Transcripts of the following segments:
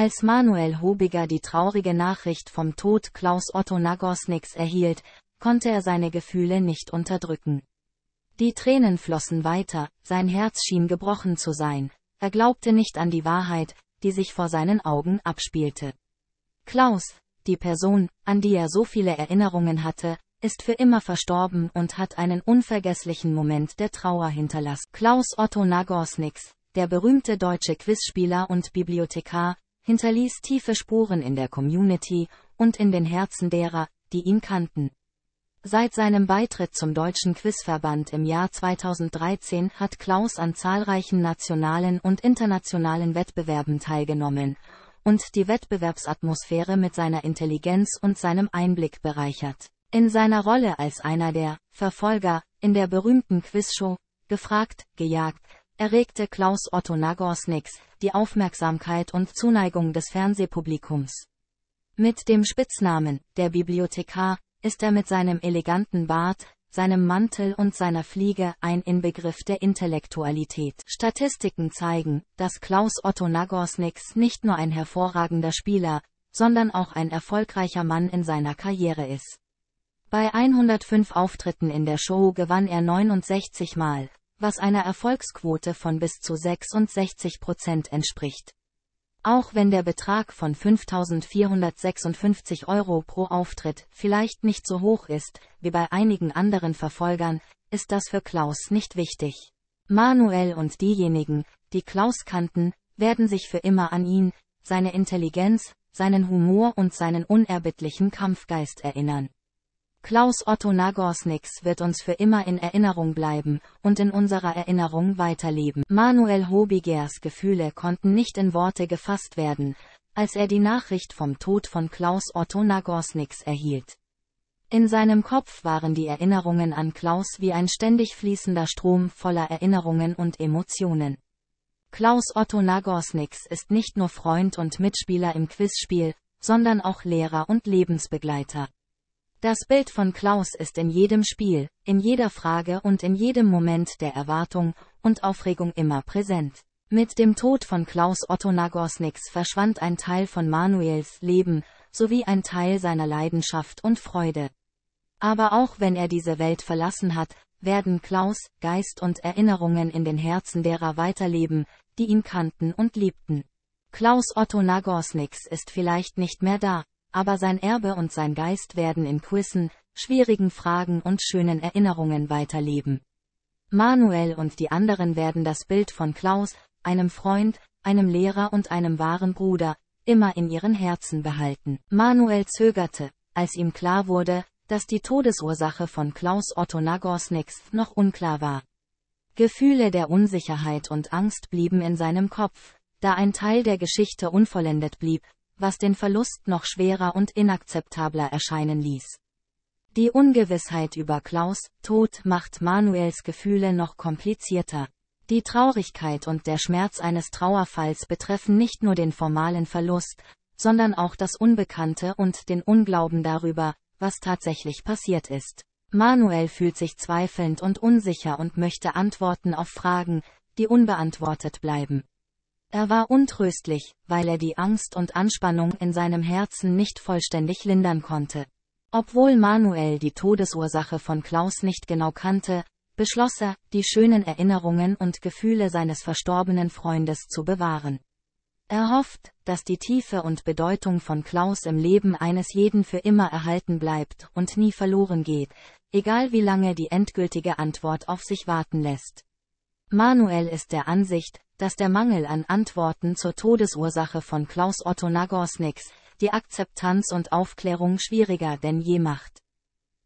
Als Manuel Hobiger die traurige Nachricht vom Tod Klaus Otto Nagosniks erhielt, konnte er seine Gefühle nicht unterdrücken. Die Tränen flossen weiter, sein Herz schien gebrochen zu sein, er glaubte nicht an die Wahrheit, die sich vor seinen Augen abspielte. Klaus, die Person, an die er so viele Erinnerungen hatte, ist für immer verstorben und hat einen unvergesslichen Moment der Trauer hinterlassen. Klaus Otto Nagosniks, der berühmte deutsche Quizspieler und Bibliothekar, hinterließ tiefe Spuren in der Community und in den Herzen derer, die ihn kannten. Seit seinem Beitritt zum Deutschen Quizverband im Jahr 2013 hat Klaus an zahlreichen nationalen und internationalen Wettbewerben teilgenommen und die Wettbewerbsatmosphäre mit seiner Intelligenz und seinem Einblick bereichert. In seiner Rolle als einer der Verfolger in der berühmten Quizshow Gefragt, gejagt, erregte Klaus Otto Nagosniks die Aufmerksamkeit und Zuneigung des Fernsehpublikums. Mit dem Spitznamen der Bibliothekar ist er mit seinem eleganten Bart, seinem Mantel und seiner Fliege ein Inbegriff der Intellektualität. Statistiken zeigen, dass Klaus Otto Nagosniks nicht nur ein hervorragender Spieler, sondern auch ein erfolgreicher Mann in seiner Karriere ist. Bei 105 Auftritten in der Show gewann er 69 Mal, was einer Erfolgsquote von bis zu 66 Prozent entspricht. Auch wenn der Betrag von 5.456 Euro pro Auftritt vielleicht nicht so hoch ist, wie bei einigen anderen Verfolgern, ist das für Klaus nicht wichtig. Manuel und diejenigen, die Klaus kannten, werden sich für immer an ihn, seine Intelligenz, seinen Humor und seinen unerbittlichen Kampfgeist erinnern. Klaus Otto Nagosniks wird uns für immer in Erinnerung bleiben und in unserer Erinnerung weiterleben. Manuel Hobigers Gefühle konnten nicht in Worte gefasst werden, als er die Nachricht vom Tod von Klaus Otto Nagosniks erhielt. In seinem Kopf waren die Erinnerungen an Klaus wie ein ständig fließender Strom voller Erinnerungen und Emotionen. Klaus Otto Nagosniks ist nicht nur Freund und Mitspieler im Quizspiel, sondern auch Lehrer und Lebensbegleiter. Das Bild von Klaus ist in jedem Spiel, in jeder Frage und in jedem Moment der Erwartung und Aufregung immer präsent. Mit dem Tod von Klaus Otto Nagosniks verschwand ein Teil von Manuels Leben, sowie ein Teil seiner Leidenschaft und Freude. Aber auch wenn er diese Welt verlassen hat, werden Klaus, Geist und Erinnerungen in den Herzen derer weiterleben, die ihn kannten und liebten. Klaus Otto Nagosniks ist vielleicht nicht mehr da, aber sein Erbe und sein Geist werden in Quizzen, schwierigen Fragen und schönen Erinnerungen weiterleben. Manuel und die anderen werden das Bild von Klaus, einem Freund, einem Lehrer und einem wahren Bruder, immer in ihren Herzen behalten. Manuel zögerte, als ihm klar wurde, dass die Todesursache von Klaus Otto Nagosniks noch unklar war. Gefühle der Unsicherheit und Angst blieben in seinem Kopf, da ein Teil der Geschichte unvollendet blieb, was den Verlust noch schwerer und inakzeptabler erscheinen ließ. Die Ungewissheit über Klaus Tod macht Manuels Gefühle noch komplizierter. Die Traurigkeit und der Schmerz eines Trauerfalls betreffen nicht nur den formalen Verlust, sondern auch das Unbekannte und den Unglauben darüber, was tatsächlich passiert ist. Manuel fühlt sich zweifelnd und unsicher und möchte Antworten auf Fragen, die unbeantwortet bleiben. Er war untröstlich, weil er die Angst und Anspannung in seinem Herzen nicht vollständig lindern konnte. Obwohl Manuel die Todesursache von Klaus nicht genau kannte, beschloss er, die schönen Erinnerungen und Gefühle seines verstorbenen Freundes zu bewahren. Er hofft, dass die Tiefe und Bedeutung von Klaus im Leben eines jeden für immer erhalten bleibt und nie verloren geht, egal wie lange die endgültige Antwort auf sich warten lässt. Manuel ist der Ansicht, dass der Mangel an Antworten zur Todesursache von Klaus Otto Nagosniks die Akzeptanz und Aufklärung schwieriger denn je macht.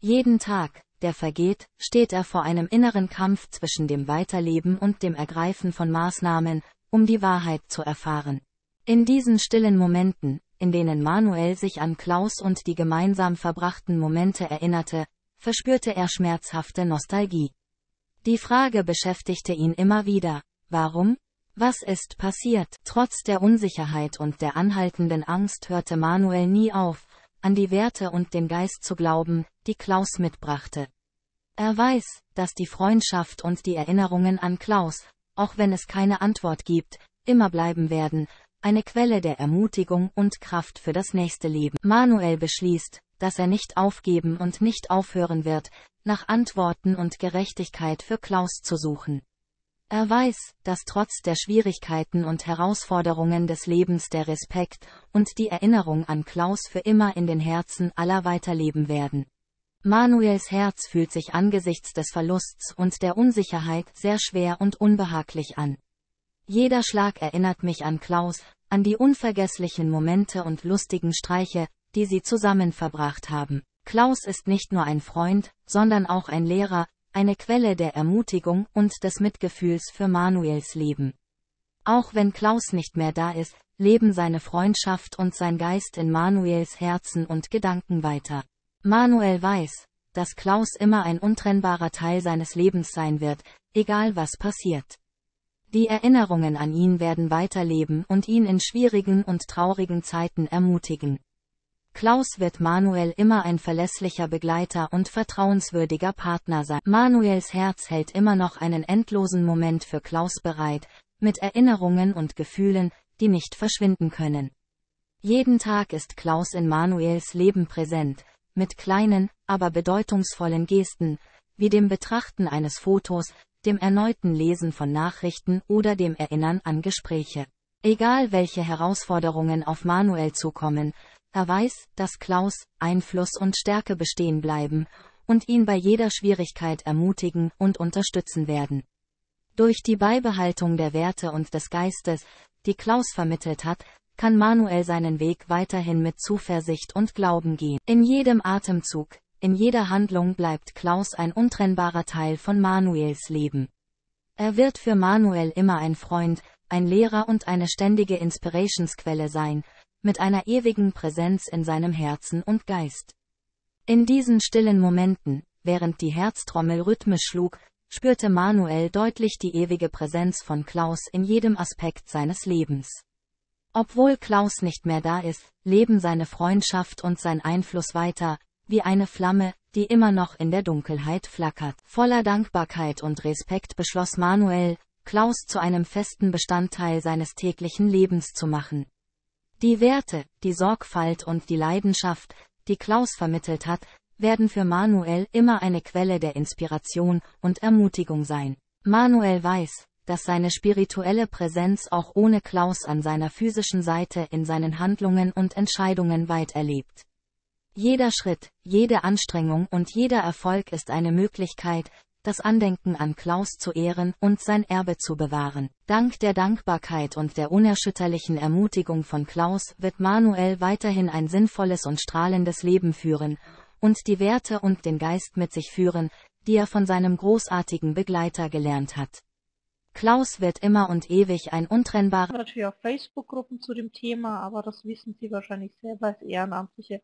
Jeden Tag, der vergeht, steht er vor einem inneren Kampf zwischen dem Weiterleben und dem Ergreifen von Maßnahmen, um die Wahrheit zu erfahren. In diesen stillen Momenten, in denen Manuel sich an Klaus und die gemeinsam verbrachten Momente erinnerte, verspürte er schmerzhafte Nostalgie. Die Frage beschäftigte ihn immer wieder, warum? Was ist passiert? Trotz der Unsicherheit und der anhaltenden Angst hörte Manuel nie auf, an die Werte und den Geist zu glauben, die Klaus mitbrachte. Er weiß, dass die Freundschaft und die Erinnerungen an Klaus, auch wenn es keine Antwort gibt, immer bleiben werden, eine Quelle der Ermutigung und Kraft für das nächste Leben. Manuel beschließt, dass er nicht aufgeben und nicht aufhören wird, nach Antworten und Gerechtigkeit für Klaus zu suchen. Er weiß, dass trotz der Schwierigkeiten und Herausforderungen des Lebens der Respekt und die Erinnerung an Klaus für immer in den Herzen aller weiterleben werden. Manuels Herz fühlt sich angesichts des Verlusts und der Unsicherheit sehr schwer und unbehaglich an. Jeder Schlag erinnert mich an Klaus, an die unvergesslichen Momente und lustigen Streiche, die sie zusammen verbracht haben. Klaus ist nicht nur ein Freund, sondern auch ein Lehrer, eine Quelle der Ermutigung und des Mitgefühls für Manuels Leben. Auch wenn Klaus nicht mehr da ist, leben seine Freundschaft und sein Geist in Manuels Herzen und Gedanken weiter. Manuel weiß, dass Klaus immer ein untrennbarer Teil seines Lebens sein wird, egal was passiert. Die Erinnerungen an ihn werden weiterleben und ihn in schwierigen und traurigen Zeiten ermutigen. Klaus wird Manuel immer ein verlässlicher Begleiter und vertrauenswürdiger Partner sein. Manuels Herz hält immer noch einen endlosen Moment für Klaus bereit, mit Erinnerungen und Gefühlen, die nicht verschwinden können. Jeden Tag ist Klaus in Manuels Leben präsent, mit kleinen, aber bedeutungsvollen Gesten, wie dem Betrachten eines Fotos, dem erneuten Lesen von Nachrichten oder dem Erinnern an Gespräche. Egal welche Herausforderungen auf Manuel zukommen, er weiß, dass Klaus, Einfluss und Stärke bestehen bleiben und ihn bei jeder Schwierigkeit ermutigen und unterstützen werden. Durch die Beibehaltung der Werte und des Geistes, die Klaus vermittelt hat, kann Manuel seinen Weg weiterhin mit Zuversicht und Glauben gehen. In jedem Atemzug, in jeder Handlung bleibt Klaus ein untrennbarer Teil von Manuels Leben. Er wird für Manuel immer ein Freund, ein Lehrer und eine ständige Inspirationsquelle sein, mit einer ewigen Präsenz in seinem Herzen und Geist. In diesen stillen Momenten, während die Herztrommel rhythmisch schlug, spürte Manuel deutlich die ewige Präsenz von Klaus in jedem Aspekt seines Lebens. Obwohl Klaus nicht mehr da ist, leben seine Freundschaft und sein Einfluss weiter, wie eine Flamme, die immer noch in der Dunkelheit flackert. Voller Dankbarkeit und Respekt beschloss Manuel, Klaus zu einem festen Bestandteil seines täglichen Lebens zu machen. Die Werte, die Sorgfalt und die Leidenschaft, die Klaus vermittelt hat, werden für Manuel immer eine Quelle der Inspiration und Ermutigung sein. Manuel weiß, dass seine spirituelle Präsenz auch ohne Klaus an seiner physischen Seite in seinen Handlungen und Entscheidungen weit erlebt. Jeder Schritt, jede Anstrengung und jeder Erfolg ist eine Möglichkeit, das Andenken an Klaus zu ehren und sein Erbe zu bewahren. Dank der Dankbarkeit und der unerschütterlichen Ermutigung von Klaus wird Manuel weiterhin ein sinnvolles und strahlendes Leben führen und die Werte und den Geist mit sich führen, die er von seinem großartigen Begleiter gelernt hat. Klaus wird immer und ewig ein untrennbarer. Natürlich auch Facebook-Gruppen zu dem Thema, aber das wissen Sie wahrscheinlich selber als Ehrenamtliche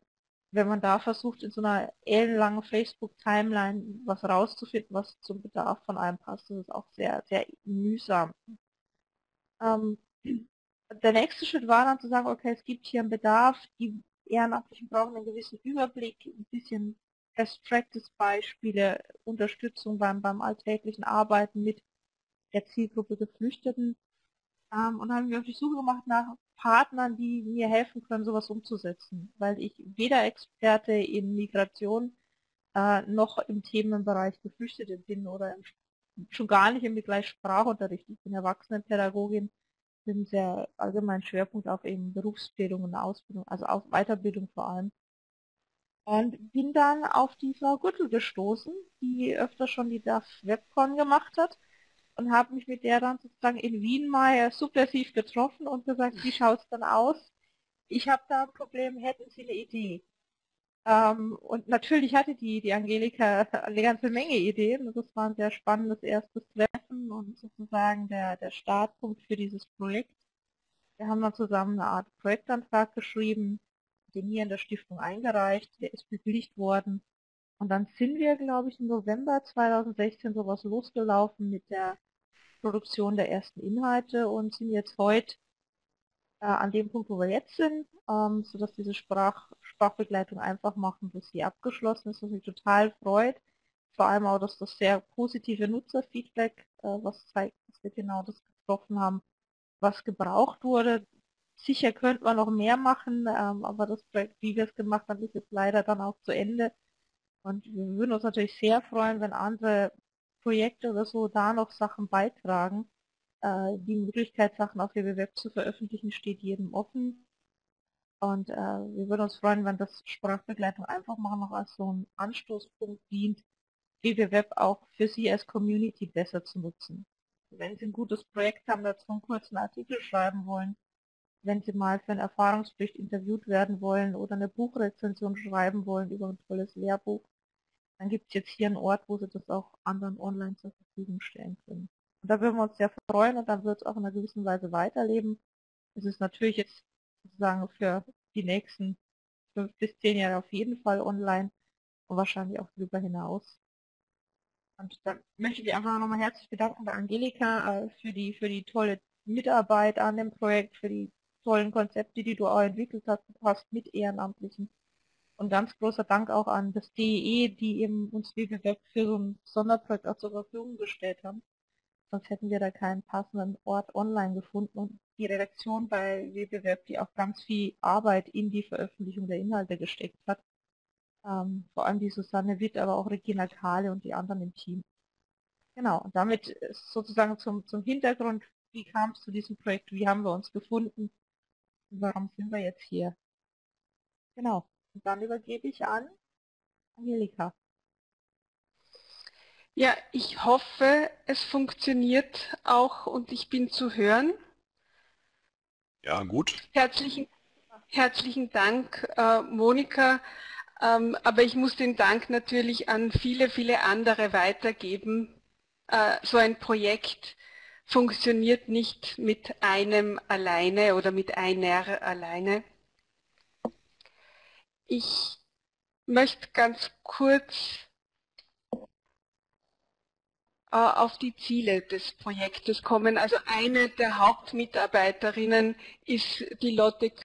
wenn man da versucht, in so einer ellenlangen Facebook-Timeline was rauszufinden, was zum Bedarf von einem passt, das ist auch sehr, sehr mühsam. Ähm, der nächste Schritt war dann zu sagen, okay, es gibt hier einen Bedarf, die Ehrenamtlichen brauchen einen gewissen Überblick, ein bisschen Best-Practice-Beispiele, Unterstützung beim, beim alltäglichen Arbeiten mit der Zielgruppe Geflüchteten. Ähm, und dann haben wir auf die Suche gemacht nach Partnern, die mir helfen können, sowas umzusetzen, weil ich weder Experte in Migration äh, noch im Themenbereich Geflüchtete bin oder im, schon gar nicht im Bereich Sprachunterricht. Ich bin Erwachsenenpädagogin, bin sehr allgemein Schwerpunkt auf eben Berufsbildung und Ausbildung, also auf Weiterbildung vor allem. Und bin dann auf die Frau Gürtel gestoßen, die öfter schon die DAF Webcon gemacht hat und habe mich mit der dann sozusagen in Wien mal subversiv getroffen und gesagt, wie schaut es dann aus? Ich habe da ein Problem, hätten Sie eine Idee? Ähm, und natürlich hatte die, die Angelika eine ganze Menge Ideen. Das war ein sehr spannendes erstes Treffen und sozusagen der, der Startpunkt für dieses Projekt. Wir haben dann zusammen eine Art Projektantrag geschrieben, den hier in der Stiftung eingereicht, der ist bewilligt worden. Und dann sind wir, glaube ich, im November 2016 sowas losgelaufen mit der Produktion der ersten Inhalte und sind jetzt heute äh, an dem Punkt, wo wir jetzt sind, ähm, sodass diese Sprach Sprachbegleitung einfach machen, bis sie abgeschlossen ist, was mich total freut. Vor allem auch, dass das sehr positive Nutzerfeedback, äh, was zeigt, dass wir genau das getroffen haben, was gebraucht wurde. sicher könnte man noch mehr machen, ähm, aber das Projekt, wie wir es gemacht haben, ist jetzt leider dann auch zu Ende. Und wir würden uns natürlich sehr freuen, wenn andere Projekte oder so da noch Sachen beitragen. Äh, die Möglichkeit, Sachen auf Web zu veröffentlichen, steht jedem offen. Und äh, wir würden uns freuen, wenn das Sprachbegleitung einfach mal noch als so ein Anstoßpunkt dient, Web auch für Sie als Community besser zu nutzen. Wenn Sie ein gutes Projekt haben, dazu einen kurzen Artikel schreiben wollen, wenn Sie mal für einen Erfahrungsbericht interviewt werden wollen oder eine Buchrezension schreiben wollen über ein tolles Lehrbuch, dann gibt es jetzt hier einen Ort, wo Sie das auch anderen online zur Verfügung stellen können. Und da würden wir uns sehr freuen und dann wird es auch in einer gewissen Weise weiterleben. Es ist natürlich jetzt sozusagen für die nächsten fünf bis zehn Jahre auf jeden Fall online und wahrscheinlich auch darüber hinaus. Und dann möchte ich einfach nochmal herzlich bedanken bei Angelika äh, für die für die tolle Mitarbeit an dem Projekt, für die tollen Konzepte, die du auch entwickelt hast mit Ehrenamtlichen. Und ganz großer Dank auch an das DEE, die eben uns WWF für so ein Sonderprojekt auch zur Verfügung gestellt haben. Sonst hätten wir da keinen passenden Ort online gefunden und die Redaktion bei WWF, die auch ganz viel Arbeit in die Veröffentlichung der Inhalte gesteckt hat. Ähm, vor allem die Susanne Witt, aber auch Regina Kahle und die anderen im Team. Genau, und damit sozusagen zum, zum Hintergrund, wie kam es zu diesem Projekt, wie haben wir uns gefunden und warum sind wir jetzt hier. Genau, und dann übergebe ich an Angelika. Ja, ich hoffe, es funktioniert auch und ich bin zu hören. Ja, gut. Herzlichen, herzlichen Dank, äh, Monika. Ähm, aber ich muss den Dank natürlich an viele, viele andere weitergeben. Äh, so ein Projekt funktioniert nicht mit einem alleine oder mit einer alleine. Ich möchte ganz kurz äh, auf die Ziele des Projektes kommen. Also eine der Hauptmitarbeiterinnen ist die Lotte